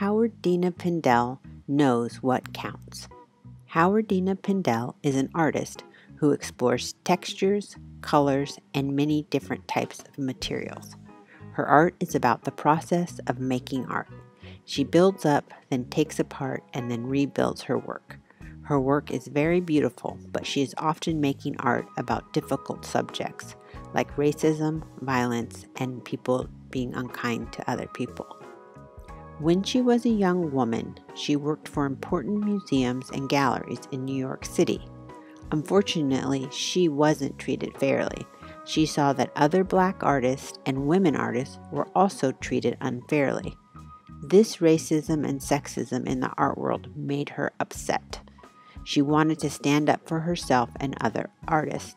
Howardena Pindell knows what counts. Howardena Pindell is an artist who explores textures, colors, and many different types of materials. Her art is about the process of making art. She builds up, then takes apart, and then rebuilds her work. Her work is very beautiful, but she is often making art about difficult subjects like racism, violence, and people being unkind to other people. When she was a young woman, she worked for important museums and galleries in New York City. Unfortunately, she wasn't treated fairly. She saw that other black artists and women artists were also treated unfairly. This racism and sexism in the art world made her upset. She wanted to stand up for herself and other artists.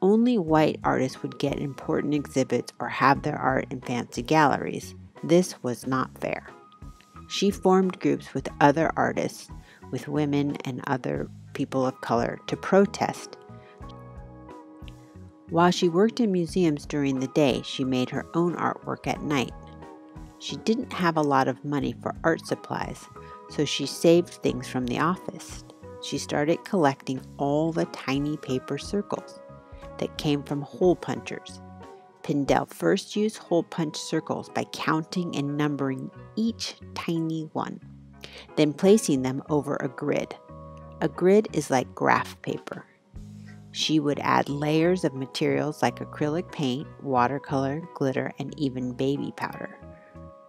Only white artists would get important exhibits or have their art in fancy galleries. This was not fair. She formed groups with other artists, with women and other people of color to protest. While she worked in museums during the day, she made her own artwork at night. She didn't have a lot of money for art supplies, so she saved things from the office. She started collecting all the tiny paper circles that came from hole punchers Pindell first used hole punch circles by counting and numbering each tiny one, then placing them over a grid. A grid is like graph paper. She would add layers of materials like acrylic paint, watercolor, glitter, and even baby powder.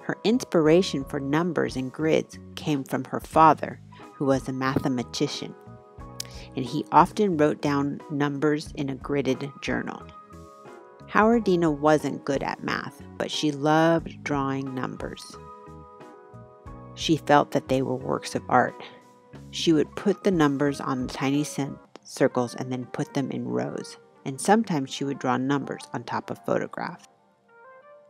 Her inspiration for numbers and grids came from her father, who was a mathematician, and he often wrote down numbers in a gridded journal. Howardena wasn't good at math, but she loved drawing numbers. She felt that they were works of art. She would put the numbers on tiny circles and then put them in rows, and sometimes she would draw numbers on top of photographs.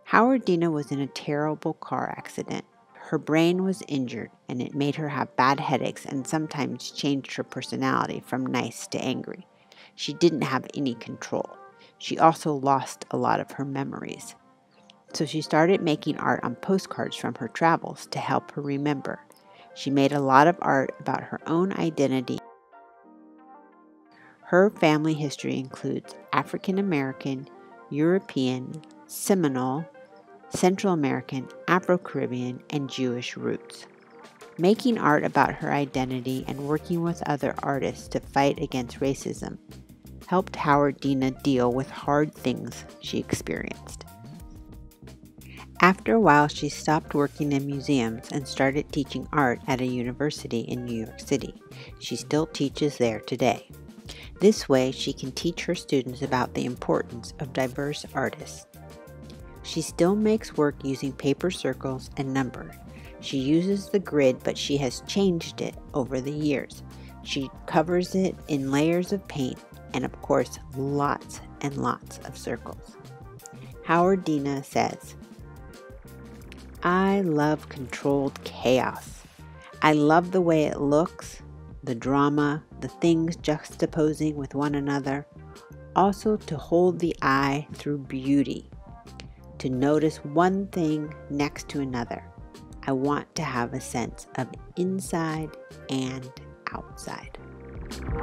Howardena was in a terrible car accident. Her brain was injured, and it made her have bad headaches and sometimes changed her personality from nice to angry. She didn't have any control. She also lost a lot of her memories. So she started making art on postcards from her travels to help her remember. She made a lot of art about her own identity. Her family history includes African American, European, Seminole, Central American, Afro Caribbean, and Jewish roots. Making art about her identity and working with other artists to fight against racism helped Howardena deal with hard things she experienced. After a while, she stopped working in museums and started teaching art at a university in New York City. She still teaches there today. This way, she can teach her students about the importance of diverse artists. She still makes work using paper circles and numbers. She uses the grid, but she has changed it over the years. She covers it in layers of paint and of course, lots and lots of circles. Howardena says, I love controlled chaos. I love the way it looks, the drama, the things juxtaposing with one another. Also, to hold the eye through beauty, to notice one thing next to another. I want to have a sense of inside and outside. Yeah.